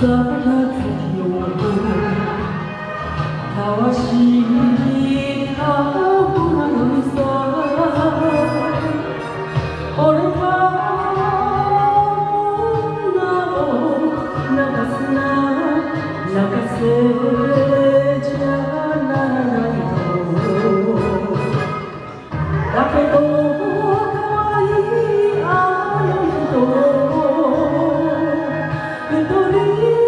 sun. て